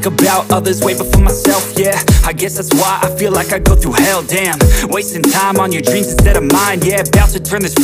think about others way before myself, yeah. I guess that's why I feel like I go through hell, damn. Wasting time on your dreams instead of mine, yeah. About to turn this